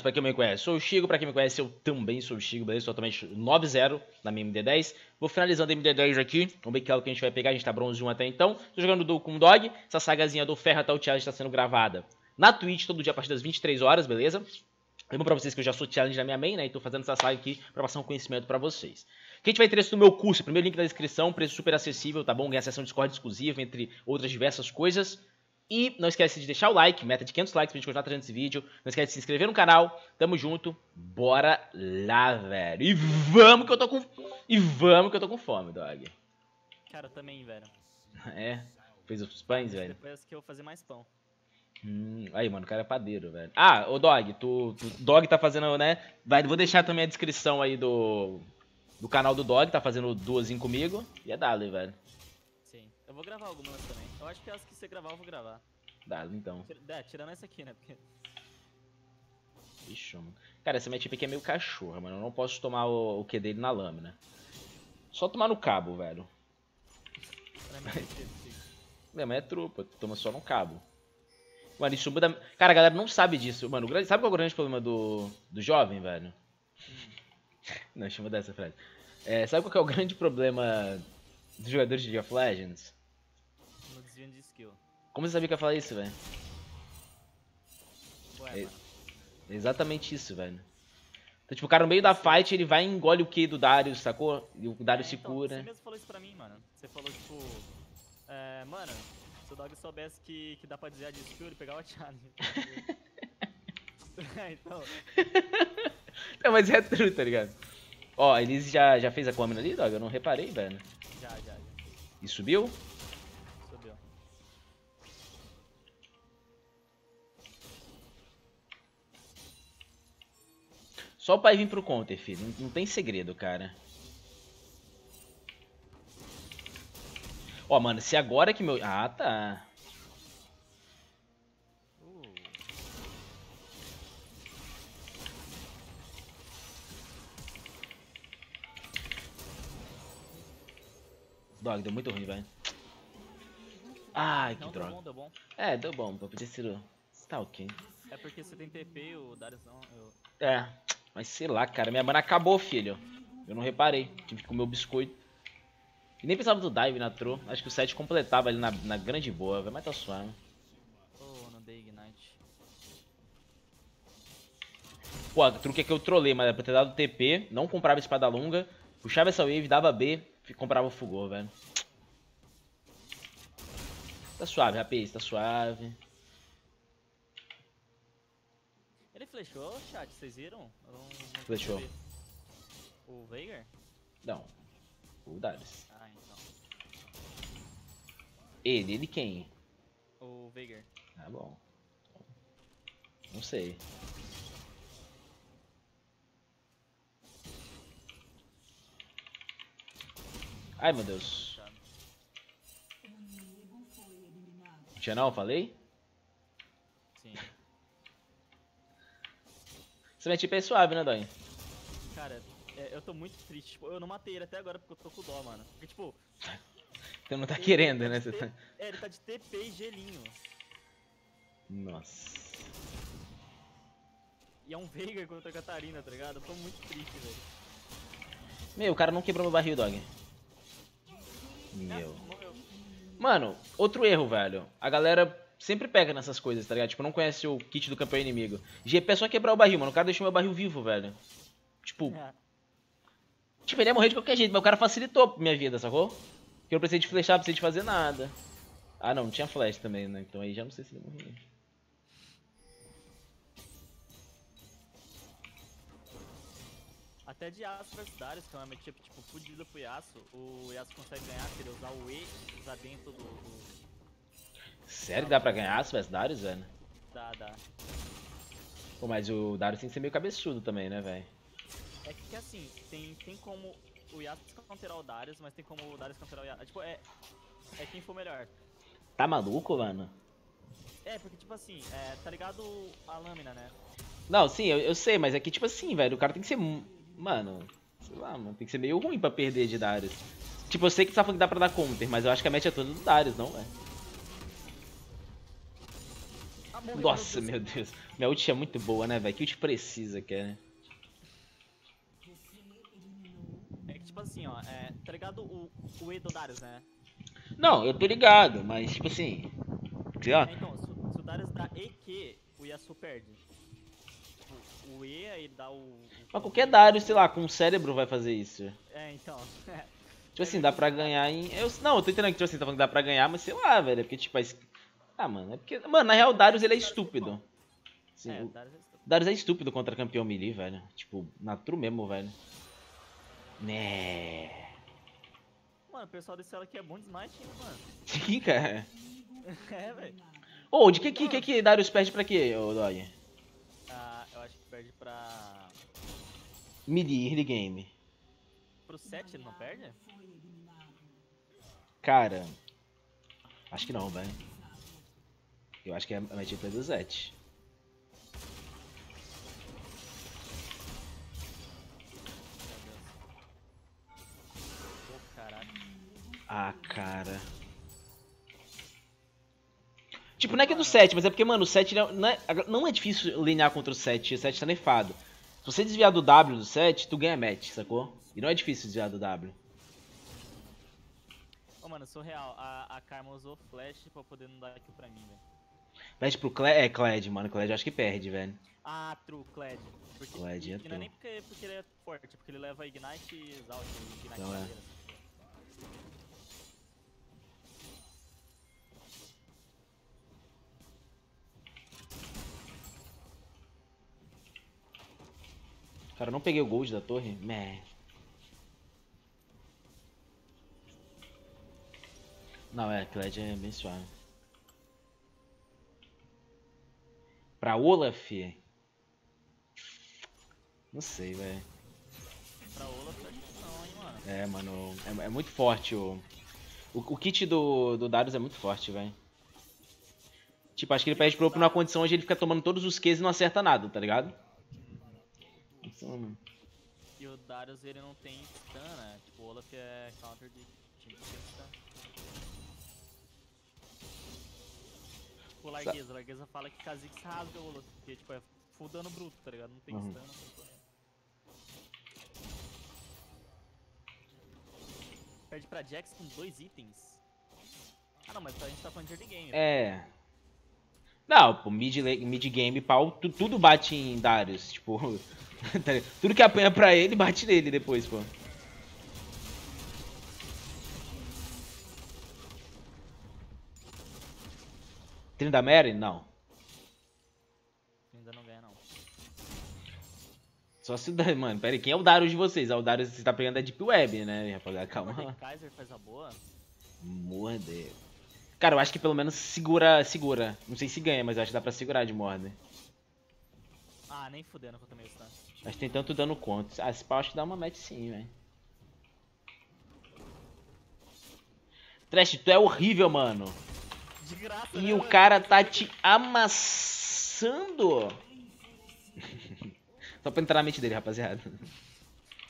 Darius, pra quem me conhece, sou o Chico, pra quem me conhece, eu também sou o Chico, beleza? Totalmente 9-0 na minha MD10. Vou finalizando a MD10 aqui, vamos ver que é o que a gente vai pegar, a gente tá bronze 1 até então. Tô jogando do, com Dog, essa sagazinha do Ferro até o Challenge tá sendo gravada na Twitch, todo dia a partir das 23 horas, beleza? Lembro pra vocês que eu já sou challenge na minha main, né? E tô fazendo essa live aqui pra passar um conhecimento pra vocês. Quem tiver interesse no meu curso, primeiro link na descrição, preço super acessível, tá bom? Ganha de Discord exclusiva, entre outras diversas coisas. E não esquece de deixar o like, meta de 500 likes pra gente continuar trazendo esse vídeo. Não esquece de se inscrever no canal. Tamo junto. Bora lá, velho. E vamos que eu tô com... E vamos que eu tô com fome, dog. Cara, eu também, velho. É? Fez os pães, velho? Depois que eu vou fazer mais pão. Hum, aí, mano, o cara é padeiro, velho. Ah, ô Dog, tu, tu, Dog tá fazendo, né? Vai, vou deixar também a descrição aí do, do canal do Dog, tá fazendo duas comigo. E é dale, velho. Sim. Eu vou gravar algumas também. Eu acho que as que você gravar, eu vou gravar. Dale, então. É, tirando essa aqui, né? Porque... Ixi, mano. Cara, essa minha tipo aqui é meio cachorra, mano. Eu não posso tomar o, o Q dele na lâmina. Só tomar no cabo, velho. Minha mãe é trupa, tu toma só no cabo. Mano, isso muda. Cara, a galera não sabe disso. Mano, sabe qual é o grande problema do, do jovem, velho? Hum. Não, deixa eu mudar essa frase. É, sabe qual é o grande problema dos jogadores de League of Legends? No desvio de skill. Como você sabia que ia falar isso, velho? Ué, é, exatamente isso, velho. Então, tipo, o cara no meio da fight, ele vai e engole o Q do Darius, sacou? E o Darius é, se então, cura. Você mesmo falou isso pra mim, mano. Você falou, tipo... É, mano, se o Dog soubesse que, que dá pra desviar de skill, ele pegava a challenge. é, então... Não, mas é true, tá ligado? Ó, a Elise já, já fez a câmera ali, Dog? Eu não reparei, velho. Já, já, já. E? Subiu. Só o pai vir pro counter, filho. Não, não tem segredo, cara. Ó, mano, se agora que meu... Ah, tá. Dog, deu muito ruim, velho. Ai, que Não, droga. deu bom, deu bom. É, deu bom. Podia ser... o- Tá ok. É porque você tem TP e o Darius não... Eu... É, mas sei lá, cara. Minha mana acabou, filho. Eu não reparei. Tive que comer o biscoito. E nem pensava do dive na tro. Acho que o set completava ali na, na grande boa, velho. Mas tá suave. Oh, não dei Ignite. Pô, o truque é que eu trolei, mas era pra ter dado TP, não comprava espada longa, puxava essa wave, dava B, e comprava o Fugor, velho. Tá suave, rapaz, tá suave. Ele flechou, chat, vocês viram? Flechou. O Veigar? Não. O Darius. Ah, então. Ele, ele quem? O Veigar. Ah, bom. Não sei. Ai, meu Deus. Tinha não, falei? Sim. Você mete é suave, né, Dói? Cara, é, eu tô muito triste. Tipo, eu não matei ele até agora porque eu tô com dó, mano. Porque, tipo... Você não tá ele querendo, tá né? tá... É, ele tá de TP e gelinho. Nossa. E é um Veigar contra a Catarina, tá ligado? Eu tô muito triste, velho. Meu, o cara não quebrou meu barril, Dog. Ah, Meu. Mano, outro erro, velho. A galera sempre pega nessas coisas, tá ligado? Tipo, não conhece o kit do campeão inimigo. GP é só quebrar o barril, mano. O cara deixou meu barril vivo, velho. Tipo, É. tipo, ele ia morrer de qualquer jeito, mas o cara facilitou minha vida, sacou? Porque eu não precisei de flechar, não precisei de fazer nada. Ah, não, não tinha flash também, né? Então aí já não sei se ele morria. Até de Yasuo versus Darius, que é uma matchup tipo fudida pro Yasuo, o Yasuo consegue ganhar se ele usar o E, usar dentro do. do... Sério que dá pra ganhar se tivesse Darius, velho? Da, da. Pô, mas o Darius tem que ser meio cabeçudo também, né, velho? É que assim, tem, tem como o Yasuo counterar o Darius, mas tem como o Darius counterar o Yasuo. Tipo, é. É quem for melhor. Tá maluco, mano? É, porque tipo assim, é, tá ligado a lâmina, né? Não, sim, eu, eu sei, mas é que, tipo assim, velho, o cara tem que ser. Mano, sei lá, mano, tem que ser meio ruim pra perder de Darius. Tipo, eu sei que você tá falando que dá pra dar counter, mas eu acho que a match é toda do Darius, não, velho? Nossa, Deus. meu Deus. Minha ult é muito boa, né, velho? Que ult precisa, cara. É que, tipo assim, ó, é, tá ligado o, o E do Darius, né? Não, eu tô ligado, mas tipo assim. Sei lá. É, então, se, se o Darius dá EQ, o Yasuo perde. Tipo, o E aí dá o. Mas qualquer Darius, sei lá, com o cérebro vai fazer isso. É, então. Tipo assim, dá pra ganhar em. Eu, não, eu tô entendendo que tipo assim, tá falando que dá pra ganhar, mas sei lá, velho. É porque, tipo. Ah, mano, é porque. Mano, na real, o Darius ele é estúpido. Assim, é, o Darius é estúpido. Darius é estúpido contra campeão melee, velho. Tipo, na true mesmo, velho. Né. Mano, o pessoal desse ela aqui é bom de smite, hein, mano. Sim, cara. é, velho. Ô, de que que, que que Darius perde pra quê, ô Dog? Ah, eu acho que perde pra. Mid, early game. Pro 7 ele não perde? Cara. Acho que não, velho. Eu acho que é a matchup é do Zet. Ah, cara. Tipo, não é que é do 7, mas é porque, mano, o 7 não não é, não é difícil linear contra o 7, o 7 tá nerfado. Se você desviar do W do 7, tu ganha match, sacou? E não é difícil desviar do W. Ô, mano, surreal. A, a Karma usou flash pra poder não dar kill pra mim, velho. Perde pro Kled, é, Kled, mano, Kled eu acho que perde, velho. Ah, true, Kled. Porque, Kled é e não true. é nem porque, porque ele é forte, é porque ele leva Ignite e Exalt, Ignite Então é. Cara, eu não peguei o gold da torre. Meh. Não, é, Kled é bem suave. Pra Olaf? Não sei, velho. Pra Olaf, acho que não, hein, mano. É, mano, é, é muito forte o... o. o kit do, do Darius é muito forte, velho. Tipo, acho que ele perde pro numa condição onde ele fica tomando todos os Qs e não acerta nada, tá ligado? Então, E o Darius, ele não tem stun, né? Tipo, o Olaf é counter de tem stun. O Largueza, Largueza fala que Kha'Zix rasga o Olaf, porque, tipo, é full dano bruto, tá ligado? Não tem Uhum. stun, não tem porra. Perde pra Jax com dois itens. Ah não, mas a gente tá falando de early game. É. Não, pô, mid, mid game, pau, tu- tudo bate em Darius, tipo. tá tudo que apanha pra ele, bate nele depois, pô. Trinda Mary? Não. Ainda não ganha, não. Só se o Darius. Mano, pera aí, quem é o Darius de vocês? Ah, o Darius que você tá pegando é Deep Web, né, rapaziada? Calma. Mordekaiser faz a boa. Morder. Cara, eu acho que pelo menos segura, segura. Não sei se ganha, mas eu acho que dá pra segurar de Morder. Ah, nem fudendo que eu tomei o stun. Mas tem tanto dano quanto. Ah, esse pau acho que dá uma match sim, velho. Trash, tu é horrível, mano. De graça, E né, o mano? cara tá te amassando. Só pra entrar na mente dele, rapaziada.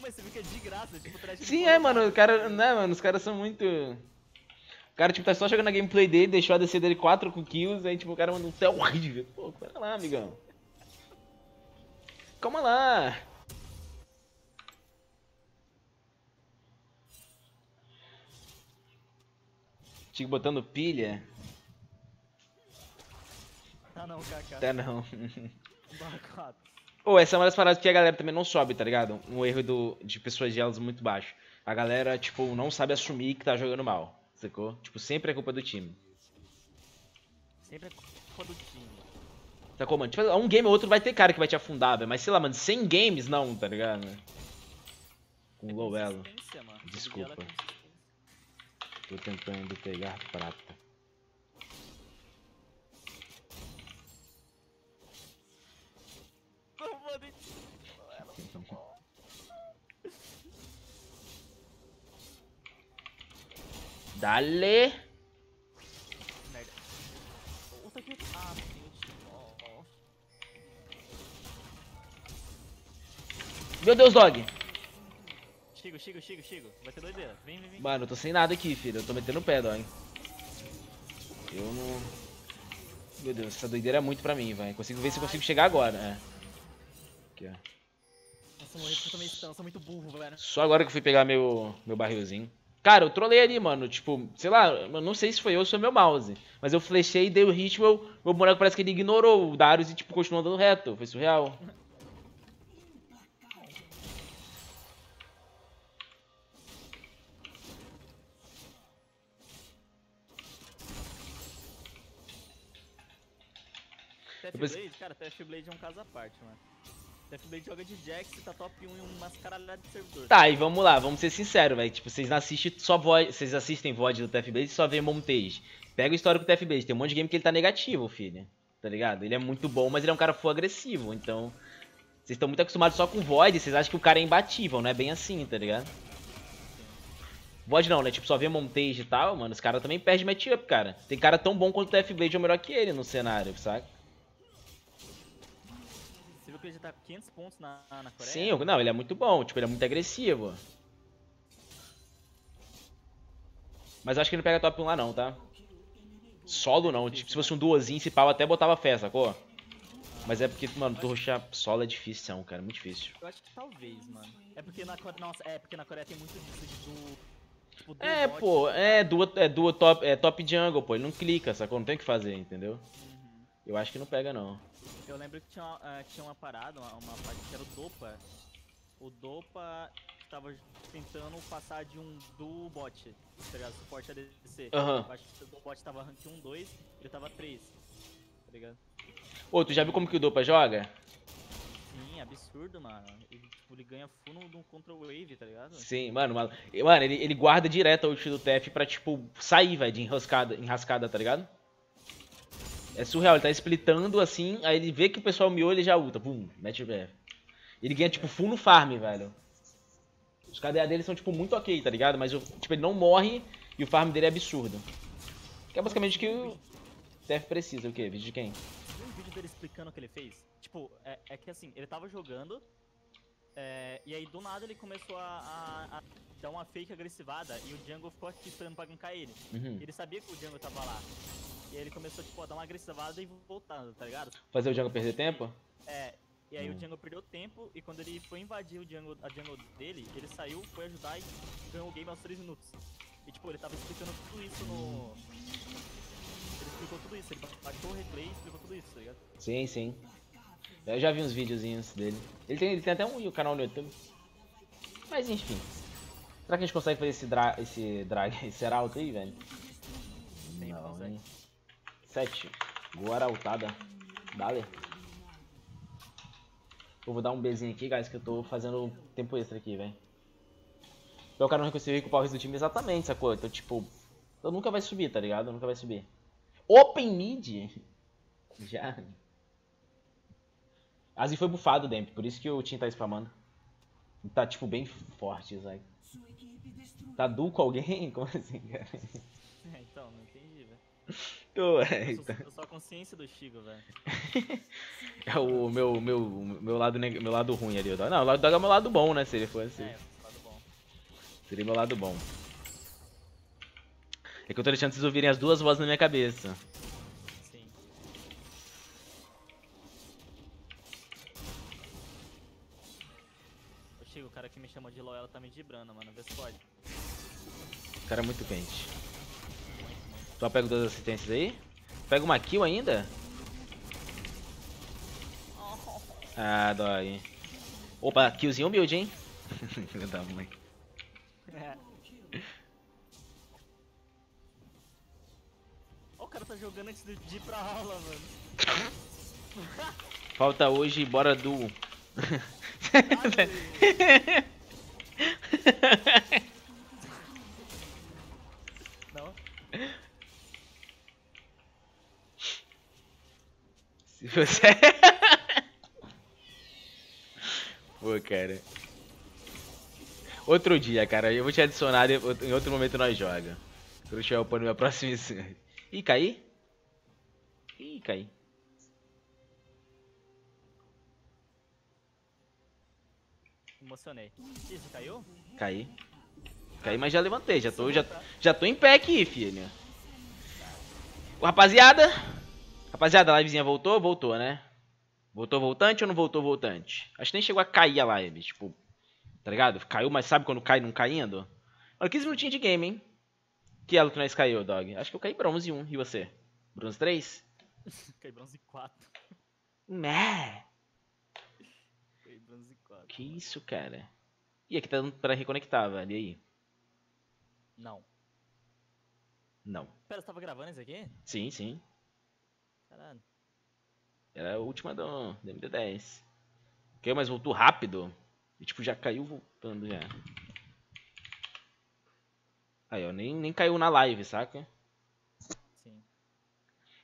Você viu que é de graça, tipo, Sim, é, mano. O cara, né, mano? Os caras são muito. O cara, tipo, tá só jogando a gameplay dele, deixou a DC dele 4 com kills, aí, tipo, o cara mandou um é horrível. Pô, pera lá, amigão. Calma lá. Tico botando pilha? Ah não, Kaká. Até não. Barra 4. Ô, essa é uma das paradas que a galera também não sobe, tá ligado? Um erro do, de pessoas de elas muito baixo. A galera, tipo, não sabe assumir que tá jogando mal, sacou? Tipo, sempre é culpa do time. Sempre é culpa do time. Sacou, mano? Tipo, um game ou outro vai ter cara que vai te afundar, velho. Mas sei lá, mano, 100 games não, tá ligado? Com É low elo. Desculpa. Tô tentando pegar prata. Dale! Merda. Outra aqui. Ah, meu Deus. Meu Deus, dog! Chigo, Chigo, Chigo, Chigo. Vai ter doideira. Vem, vem, vem. Mano, eu tô sem nada aqui, filho. Eu tô metendo o pé, dog. Eu não. Meu Deus, essa doideira é muito pra mim, vai. Consigo ver se eu consigo chegar agora. É. Aqui, ó. Nossa, eu morri porque eu tomei stun, eu sou muito burro, velho. Só agora que eu fui pegar meu, meu barrilzinho. Cara, eu trolei ali, mano. Tipo, sei lá, eu não sei se foi eu ou se foi meu mouse. Mas eu flechei, dei o hit, meu, meu boneco parece que ele ignorou o Darius e, tipo, continuou andando reto. Foi surreal. Depois- Blade, cara, TF Blade é um caso à parte, mano. TF Blade joga de Jax e tá top 1 em umas caralhadas de servidor. Tá, e vamos lá, vamos ser sinceros, velho. Tipo, vocês assistem só VOD, vocês assistem VOD do TF Blade e só vê Montage. Pega o histórico do TF Blade, tem um monte de game que ele tá negativo, filho. Tá ligado? Ele é muito bom, mas ele é um cara full agressivo, então. Vocês estão muito acostumados só com VOD, vocês acham que o cara é imbatível, não é bem assim, tá ligado? VOD não, né? Tipo, só vê Montage e tal, mano. Os caras também perdem matchup, cara. Tem cara tão bom quanto o TF Blade ou melhor que ele no cenário, saca? Que ele já tá com 500 pontos na, na Coreia? Sim, não, ele é muito bom, tipo, ele é muito agressivo. Mas acho que ele não pega top 1 lá não, tá? Solo não, tipo, se fosse um duozinho, se pau, até botava fé, sacou? Mas é porque, mano, tu rushar solo é difícil, cara, muito difícil. Eu acho que talvez, mano. É porque na Coreia. Nossa, é porque na Coreia tem muito disso de do. Tipo, É, bot. pô, é duo, é duo top, é top jungle, pô, ele não clica, sacou? Não tem o que fazer, entendeu? Uhum. Eu acho que não pega não. Eu lembro que tinha uma, eh, tinha uma parada, uma, uma parte que era o Dopa. O Dopa tava tentando passar de um do bot, tá ligado? Suporte ADC. Aham. Eu acho que o bot tava rank 1, 2, ele tava 3. Tá ligado? Ô, tu já viu como que o Dopa joga? Sim, absurdo, mano. Ele, tipo, ele ganha full no, no Control Wave, tá ligado? Sim, mano, mano, mano ele, ele guarda direto a ult do TF pra, tipo, sair, velho, de enroscada, enrascada, tá ligado? É surreal, ele tá splitando assim, aí ele vê que o pessoal miou, ele já ulta, pum, mete o BF. Ele ganha, tipo, full no farm, velho. Os KDA dele são, tipo, muito ok, tá ligado? Mas, o- tipo, ele não morre e o farm dele é absurdo. Que é basicamente o que o TF precisa, o quê? Vídeo de quem? Viu um vídeo dele explicando o que ele fez? Tipo, é, é que assim, ele tava jogando, é, e aí do nada ele começou a, a- a dar uma fake agressivada, e o Jungle ficou aqui esperando pra gankar ele. Uhum. Ele sabia que o Jungle tava lá. E aí ele começou, tipo, a dar uma agressivada e voltando, tá ligado? Fazer o jungle perder tempo? É, e aí Hum. o Jungle perdeu tempo, e quando ele foi invadir o jungle, a jungle dele, ele saiu, foi ajudar e ganhou o game aos 3 minutos. E tipo, ele tava explicando tudo isso no... Ele explicou tudo isso, ele baixou o replay e explicou tudo isso, tá ligado? Sim, sim. Eu já vi uns videozinhos dele. Ele tem, ele tem até um canal no YouTube. Mas enfim. Será que a gente consegue fazer esse, dra esse drag, esse arauto aí, velho? Não, consegue. hein? 7. Gol arautada. Dale. Eu vou dar um Bzinho aqui, guys, que eu tô fazendo tempo extra aqui, velho. Então o cara não conseguiu recuperar o resto do time exatamente, sacou? Então, tipo, eu nunca vai subir, tá ligado? Nunca vai subir. Open mid? Já. Asi foi bufado, Demp, por isso que o time tá spamando. Tá, tipo, bem forte, Zay. Tá duo com alguém? Como assim, cara? É, então, não entendi, velho. Tô, Eu, é, sou- então. eu sou a consciência do Chico, velho. É o meu, meu, meu, lado, meu lado ruim ali. Não, o lado do Dog é o meu lado bom, né? Se ele fosse. É, lado bom. Seria meu lado bom. É que eu tô deixando vocês ouvirem as duas vozes na minha cabeça. Sim. Ô, Chico, o cara que me chamou de Loyal tá me dibrando, mano. Vê se pode. O cara é muito quente. Só pega duas assistências aí. Pega uma kill ainda? Ah, dói. Opa, killzinho humilde, hein? Filho da mãe. Ó, o cara tá jogando antes de de ir pra aula, mano. Falta hoje, bora do. você. Pô, cara. Outro dia, cara. Eu vou te adicionar em outro momento nós joga. Quando eu tiver upando minha próxima. Ih, caí? Ih, caí. Emocionei. Ih, você caiu? Caí. Caí, mas já levantei. Já tô, já, já tô em pé aqui, filho. Ô, rapaziada. Rapaziada, a livezinha voltou? Voltou, né? Voltou voltante ou não voltou voltante? Acho que nem chegou a cair a live, tipo... Tá ligado? Caiu, mas sabe quando cai não caindo? Olha, 15 minutinhos de game, hein? Que elo que nós caiu, dog? Acho que eu caí bronze 1. E você? Bronze 3? Caí bronze 4. Mé! Caí bronze 4. Que isso, cara? E aqui tá dando pra reconectar, velho. E aí? Não. Não. Pera, você tava gravando isso aqui? Sim, sim. Caralho. Era a última do, do MD10. Caiu, mas voltou rápido. E tipo, já caiu voltando já. Aí, ó, nem, nem caiu na live, saca? Sim.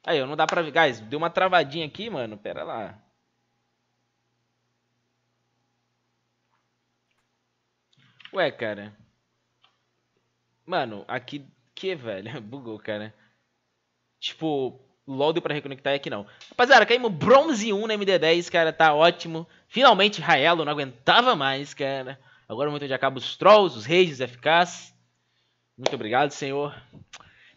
Aí, ó, não dá pra ver. Guys, deu uma travadinha aqui, mano. Pera lá. Ué, cara. Mano, aqui. Que, velho? Bugou, cara. Tipo, LOL deu pra reconectar e aqui não. Rapaziada, caímos bronze 1 na MD10, cara. Tá ótimo. Finalmente, Raelo, não aguentava mais, cara. Agora é o momento onde acaba os trolls, os reis, os FKs. Muito obrigado, senhor.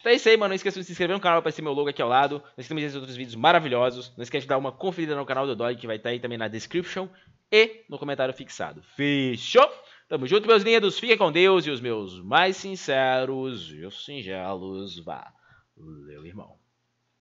Então é isso aí, mano. Não esqueça de se inscrever no canal, aparecer meu logo aqui ao lado. Não esqueça de outros vídeos maravilhosos. Não esqueça de dar uma conferida no canal do Dog, que vai estar aí também na description e no comentário fixado. Fechou? Tamo junto, meus lindos. Fiquem com Deus e os meus mais sinceros e os singelos. Valeu, irmão.